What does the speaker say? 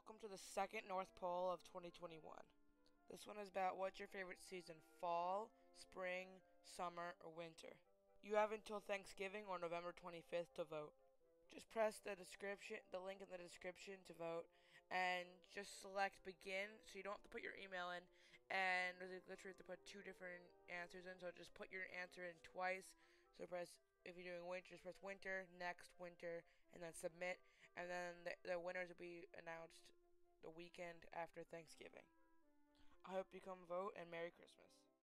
Welcome to the second North Pole of 2021. This one is about what's your favorite season fall, spring, summer, or winter. You have until Thanksgiving or November 25th to vote. Just press the description, the link in the description to vote, and just select begin. So you don't have to put your email in, and there's a glitch where you have to put two different answers in. So just put your answer in twice. So press if you're doing winter, just press winter, next winter, and then submit, and then the, the winners will be announced the weekend after Thanksgiving. I hope you come vote and Merry Christmas.